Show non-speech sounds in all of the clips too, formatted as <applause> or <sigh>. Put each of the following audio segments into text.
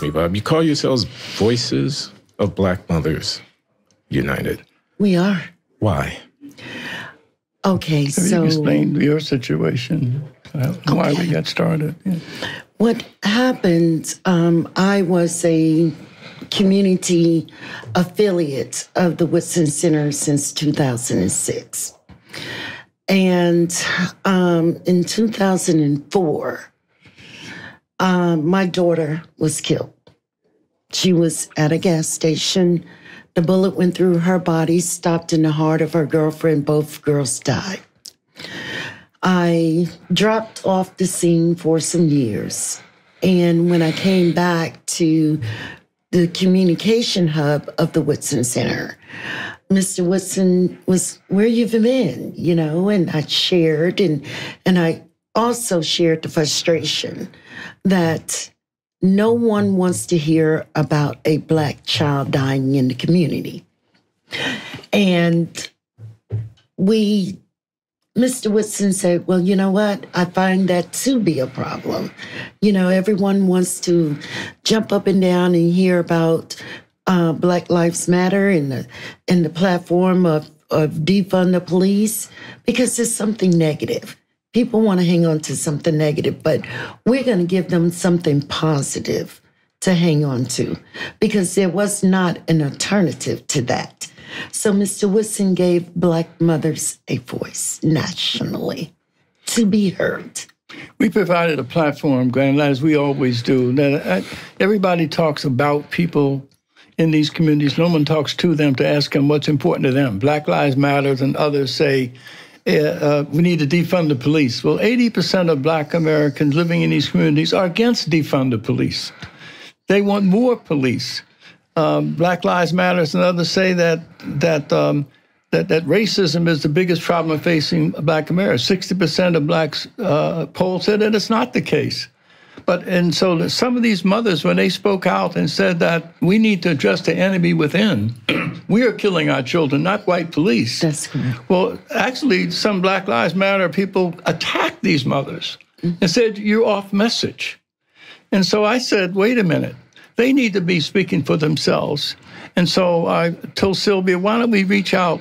excuse me, Bob. You call yourselves Voices of Black Mothers United. We are. Why? Okay, Have so you explained your situation, uh, why we got started? Yeah. what happened? Um, I was a community affiliate of the Woodson Center since 2006. And um, in 2004, um, my daughter was killed. She was at a gas station. The bullet went through her body, stopped in the heart of her girlfriend. Both girls died. I dropped off the scene for some years. And when I came back to the communication hub of the Woodson Center, Mr. Woodson was where you've been, you know, and I shared and and I also shared the frustration that no one wants to hear about a black child dying in the community. And we Mr. Woodson said, Well, you know what? I find that to be a problem. You know, everyone wants to jump up and down and hear about uh, Black Lives Matter and the, and the platform of, of defund the police because it's something negative. People want to hang on to something negative, but we're going to give them something positive to hang on to because there was not an alternative to that. So Mr. Woodson gave Black mothers a voice nationally to be heard. We provided a platform, Glenn, as we always do. That uh, everybody talks about people in these communities. No one talks to them to ask them what's important to them. Black Lives Matters and others say uh, we need to defund the police. Well, 80% of Black Americans living in these communities are against defund the police. They want more police. Um, Black Lives Matters and others say that that um, that that racism is the biggest problem facing Black America. Sixty percent of blacks uh, polls said that it's not the case. But and so some of these mothers, when they spoke out and said that we need to address the enemy within, <clears throat> we are killing our children, not white police. That's correct. Well, actually, some Black Lives Matter people attacked these mothers and said you're off message. And so I said, wait a minute. They need to be speaking for themselves. And so I told Sylvia, why don't we reach out?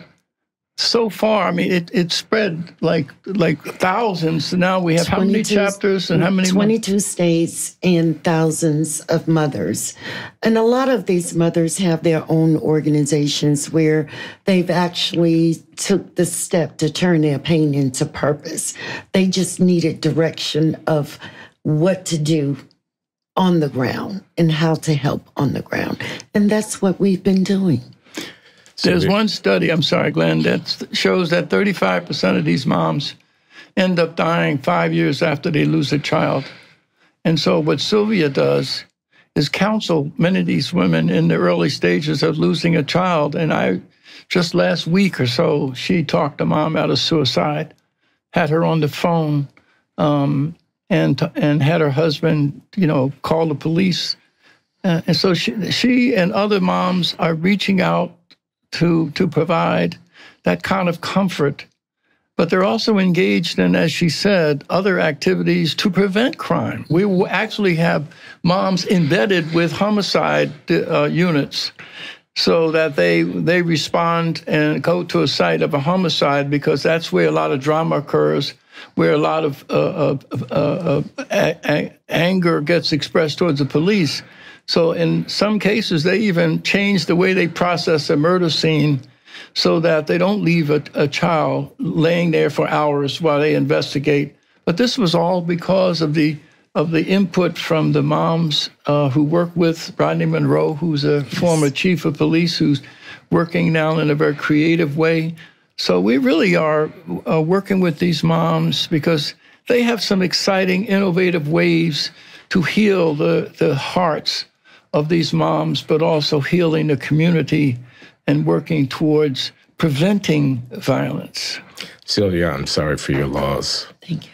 So far, I mean, it, it spread like like thousands. Now we have how many chapters and how many? 22 states and thousands of mothers. And a lot of these mothers have their own organizations where they've actually took the step to turn their pain into purpose. They just needed direction of what to do on the ground and how to help on the ground. And that's what we've been doing. There's one study, I'm sorry, Glenn, that shows that 35% of these moms end up dying five years after they lose a child. And so, what Sylvia does is counsel many of these women in the early stages of losing a child. And I, just last week or so, she talked a mom out of suicide, had her on the phone, um, and and had her husband, you know, call the police. Uh, and so she, she and other moms are reaching out to to provide that kind of comfort. But they're also engaged in, as she said, other activities to prevent crime. We actually have moms embedded with homicide uh, units so that they they respond and go to a site of a homicide because that's where a lot of drama occurs, where a lot of uh, uh, a- anger gets expressed towards the police. So in some cases, they even change the way they process a murder scene so that they don't leave a, a child laying there for hours while they investigate. But this was all because of the of the input from the moms uh, who work with Rodney Monroe, who's a yes. former chief of police, who's working now in a very creative way. So we really are uh, working with these moms because they have some exciting, innovative ways to heal the, the hearts of these moms, but also healing the community and working towards preventing violence. Sylvia, I'm sorry for your loss. Thank you.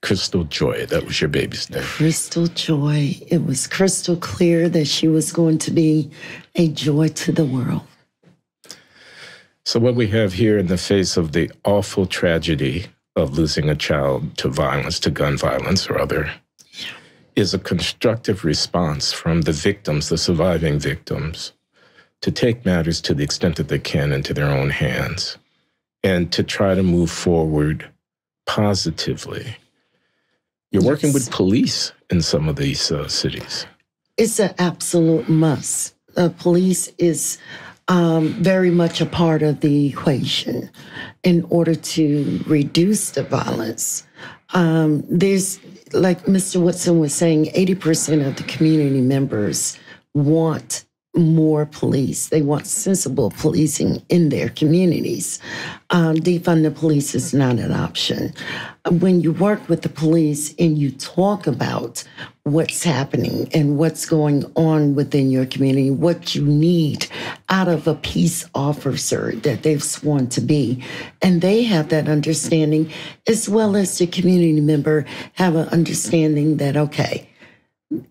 Crystal Joy, that was your baby's name. Crystal Joy. It was crystal clear that she was going to be a joy to the world. So, what we have here in the face of the awful tragedy of losing a child to violence, to gun violence or other is a constructive response from the victims, the surviving victims, to take matters to the extent that they can into their own hands and to try to move forward positively. You're yes. working with police in some of these uh, cities. It's an absolute must. The police is um, very much a part of the equation in order to reduce the violence. Um, there's, like Mr. Woodson was saying, 80% of the community members want more police. They want sensible policing in their communities. Um, defund the police is not an option. When you work with the police and you talk about what's happening and what's going on within your community, what you need out of a peace officer that they've sworn to be, and they have that understanding, as well as the community member have an understanding that, okay,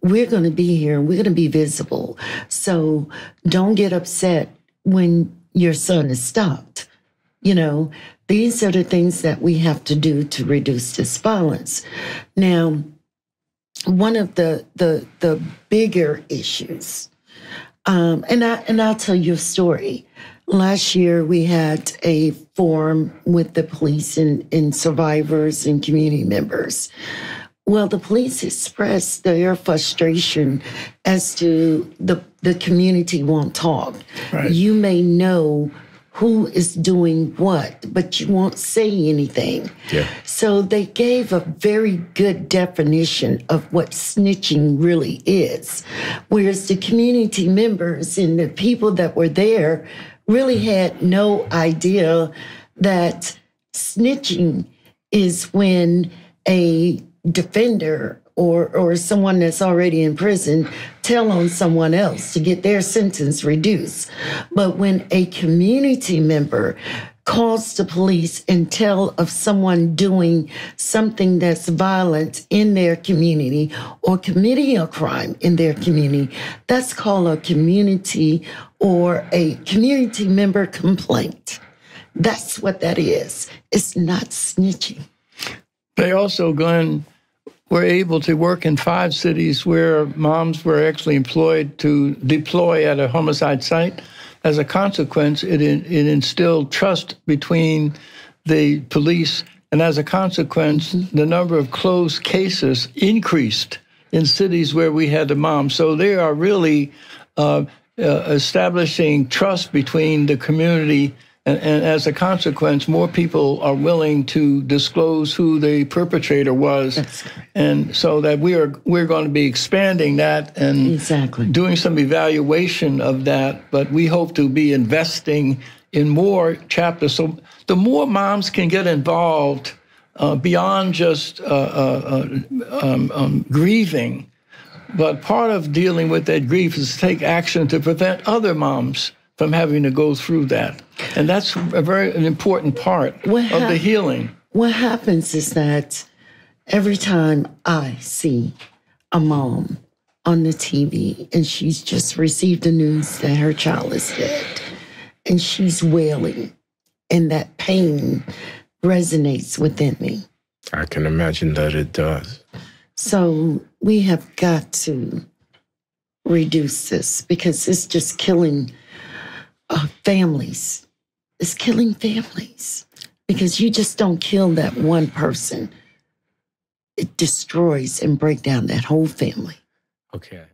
we're going to be here and we're going to be visible. So don't get upset when your son is stopped. You know, these are the things that we have to do to reduce this violence. Now, one of the the the bigger issues, um, and I and I'll tell you a story. Last year, we had a forum with the police and, and survivors and community members well, the police expressed their frustration as to the the community won't talk. Right. You may know who is doing what, but you won't say anything. Yeah. So they gave a very good definition of what snitching really is. Whereas the community members and the people that were there really had no idea that snitching is when a defender or or someone that's already in prison tell on someone else to get their sentence reduced. But when a community member calls the police and tell of someone doing something that's violent in their community or committing a crime in their community, that's called a community or a community member complaint. That's what that is. It's not snitching. They also, Glenn, were able to work in five cities where moms were actually employed to deploy at a homicide site. As a consequence, it, it instilled trust between the police, and as a consequence, the number of closed cases increased in cities where we had the moms. So they are really uh, uh, establishing trust between the community and, and, as a consequence, more people are willing to disclose who the perpetrator was, and so that we are we're going to be expanding that and exactly. doing some evaluation of that. But we hope to be investing in more chapters, so the more moms can get involved uh, beyond just uh, uh, uh um, um, grieving. But part of dealing with that grief is to take action to prevent other moms from having to go through that. And that's a very an important part what of the healing. What happens is that every time I see a mom on the TV and she's just received the news that her child is dead and she's wailing and that pain resonates within me. I can imagine that it does. So we have got to reduce this because it's just killing uh, families. It's killing families because you just don't kill that one person. It destroys and break down that whole family. Okay.